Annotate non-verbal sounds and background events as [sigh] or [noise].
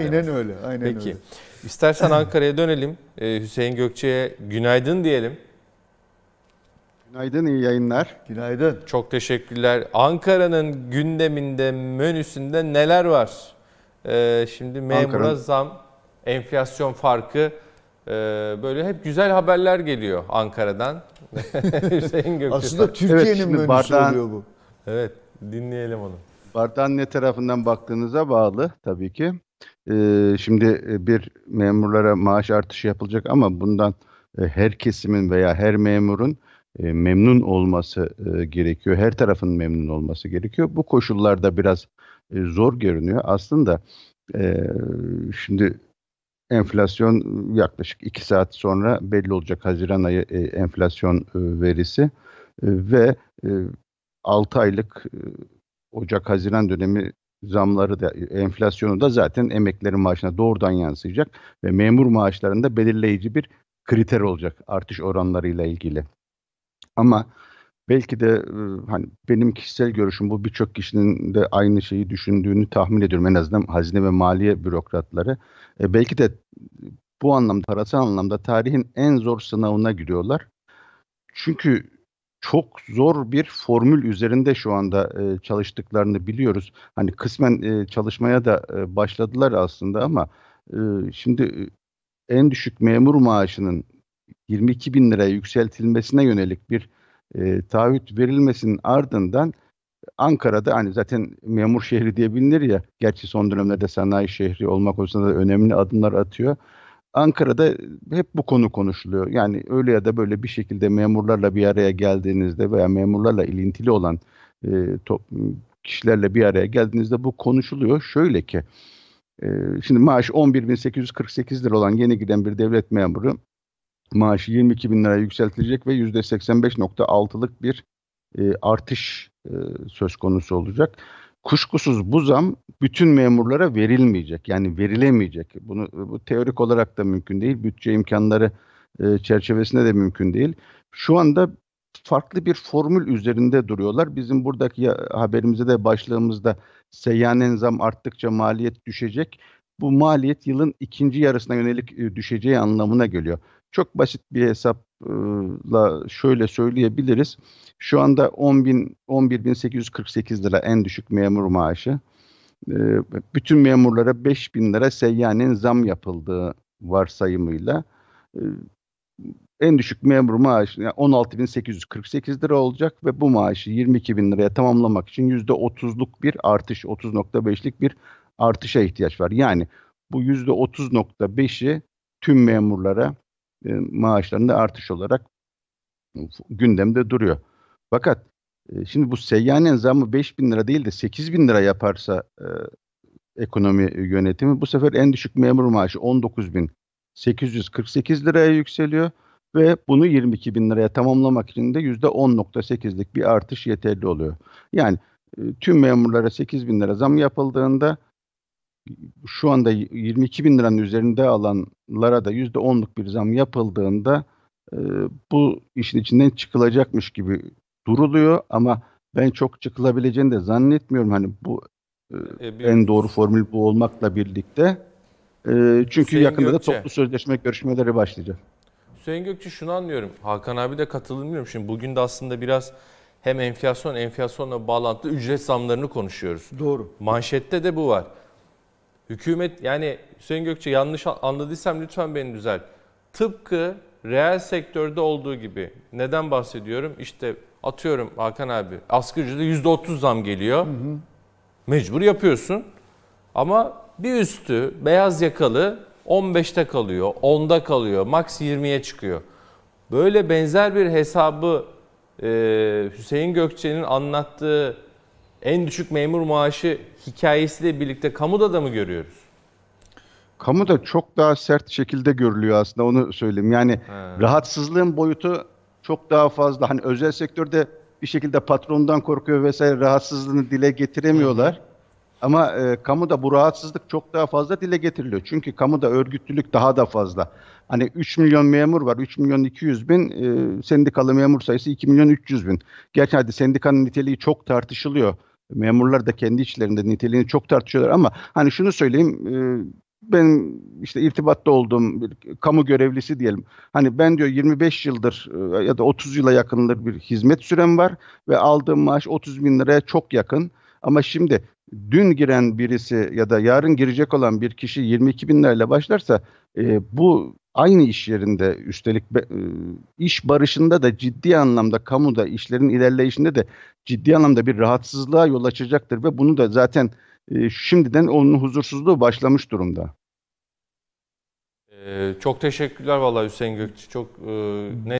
Aynen öyle. Aynen Peki. öyle. İstersen Ankara'ya dönelim. Ee, Hüseyin Gökçe'ye günaydın diyelim. Günaydın, iyi yayınlar. Günaydın. Çok teşekkürler. Ankara'nın gündeminde, menüsünde neler var? Ee, şimdi memura zam, enflasyon farkı, e, böyle hep güzel haberler geliyor Ankara'dan. [laughs] Hüseyin Gökçe. Aslında Türkiye'nin şimdi menüsü bardağın- oluyor bu. Evet, dinleyelim onu. Bardağın ne tarafından baktığınıza bağlı tabii ki. Şimdi e, bir memurlara maaş artışı yapılacak ama bundan e, her kesimin veya her memurun e, memnun olması gerekiyor. Her tarafın memnun olması gerekiyor. Bu koşullarda biraz zor görünüyor. Aslında şimdi enflasyon yaklaşık iki saat sonra belli olacak Haziran ayı enflasyon verisi ve e, 6 aylık Ocak-Haziran dönemi zamları da enflasyonu da zaten emeklerin maaşına doğrudan yansıyacak ve memur maaşlarında belirleyici bir kriter olacak artış oranlarıyla ilgili. Ama belki de hani benim kişisel görüşüm bu birçok kişinin de aynı şeyi düşündüğünü tahmin ediyorum en azından hazine ve maliye bürokratları. E, belki de bu anlamda parasal anlamda tarihin en zor sınavına giriyorlar. Çünkü çok zor bir formül üzerinde şu anda e, çalıştıklarını biliyoruz. Hani kısmen e, çalışmaya da e, başladılar aslında ama e, şimdi e, en düşük memur maaşının 22 bin liraya yükseltilmesine yönelik bir e, taahhüt verilmesinin ardından Ankara'da hani zaten memur şehri diye bilinir ya, gerçi son dönemlerde sanayi şehri olma konusunda da önemli adımlar atıyor. Ankara'da hep bu konu konuşuluyor. Yani öyle ya da böyle bir şekilde memurlarla bir araya geldiğinizde veya memurlarla ilintili olan e, top- kişilerle bir araya geldiğinizde bu konuşuluyor. Şöyle ki, e, şimdi maaş 11.848 lira olan yeni giden bir devlet memuru maaşı 22 bin liraya yükseltilecek ve %85.6'lık bir e, artış e, söz konusu olacak. Kuşkusuz bu zam bütün memurlara verilmeyecek. Yani verilemeyecek. Bunu bu teorik olarak da mümkün değil. Bütçe imkanları e, çerçevesinde de mümkün değil. Şu anda farklı bir formül üzerinde duruyorlar. Bizim buradaki haberimizde de başlığımızda seyyanen zam arttıkça maliyet düşecek. Bu maliyet yılın ikinci yarısına yönelik e, düşeceği anlamına geliyor. Çok basit bir hesapla şöyle söyleyebiliriz. Şu anda 10 bin, 11.848 lira en düşük memur maaşı. Ee, Bütün memurlara 5 bin lira seyyanen zam yapıldığı varsayımıyla e, en düşük memur maaşı yani 16.848 lira olacak ve bu maaşı 22 bin liraya tamamlamak için %30'luk bir artış, 30.5'lik bir artışa ihtiyaç var. Yani bu %30.5'i tüm memurlara e, maaşlarında artış olarak gündemde duruyor. Fakat e, şimdi bu seyyanen zammı 5 bin lira değil de 8 bin lira yaparsa e, ekonomi yönetimi bu sefer en düşük memur maaşı 19 bin 848 liraya yükseliyor ve bunu 22 bin liraya tamamlamak için de %10.8'lik bir artış yeterli oluyor. Yani e, tüm memurlara 8 bin lira zam yapıldığında şu anda 22 bin liranın üzerinde alanlara da %10'luk bir zam yapıldığında e, bu işin içinden çıkılacakmış gibi duruluyor ama ben çok çıkılabileceğini de zannetmiyorum. Hani bu e, E, bir- en doğru formül bu olmakla birlikte. E, çünkü Hüseyin yakında Gökçe. da toplu sözleşme görüşmeleri başlayacak. Hüseyin Gökçe şunu anlıyorum. Hakan abi de katılmıyorum. Şimdi bugün de aslında biraz hem enflasyon, enflasyonla bağlantılı ücret zamlarını konuşuyoruz. Doğru. Manşette de bu var. Hükümet yani Hüseyin Gökçe yanlış anladıysam lütfen beni düzelt. Tıpkı reel sektörde olduğu gibi. Neden bahsediyorum? İşte atıyorum Hakan abi asgari ücrete %30 zam geliyor. Mecbur yapıyorsun. Ama bir üstü beyaz yakalı 15'te kalıyor, 10'da kalıyor, max 20'ye çıkıyor. Böyle benzer bir hesabı e, Hüseyin Gökçe'nin anlattığı en düşük memur maaşı hikayesiyle birlikte kamuda da mı görüyoruz? Kamuda çok daha sert şekilde görülüyor aslında onu söyleyeyim. Yani rahatsızlığın boyutu çok daha fazla. Hani özel sektörde bir şekilde patrondan korkuyor vesaire rahatsızlığını dile getiremiyorlar. Ama e, kamuda bu rahatsızlık çok daha fazla dile getiriliyor. Çünkü kamuda örgütlülük daha da fazla. Hani 3 milyon memur var, 3 milyon 200 bin, e, sendikalı memur sayısı 2 milyon 300 bin. Gerçi hadi sendikanın niteliği çok tartışılıyor. Memurlar da kendi içlerinde niteliğini çok tartışıyorlar ama hani şunu söyleyeyim, e, benim işte irtibatta olduğum bir kamu görevlisi diyelim. Hani ben diyor 25 yıldır e, ya da 30 yıla yakındır bir hizmet sürem var ve aldığım maaş 30 bin liraya çok yakın. Ama şimdi dün giren birisi ya da yarın girecek olan bir kişi 22 bin lirayla başlarsa e, bu aynı iş yerinde üstelik be- e, iş barışında da ciddi anlamda kamuda işlerin ilerleyişinde de ciddi anlamda bir rahatsızlığa yol açacaktır ve bunu da zaten e, şimdiden onun huzursuzluğu başlamış durumda. Ee, çok teşekkürler vallahi Hüseyin Gökçe. Çok e, net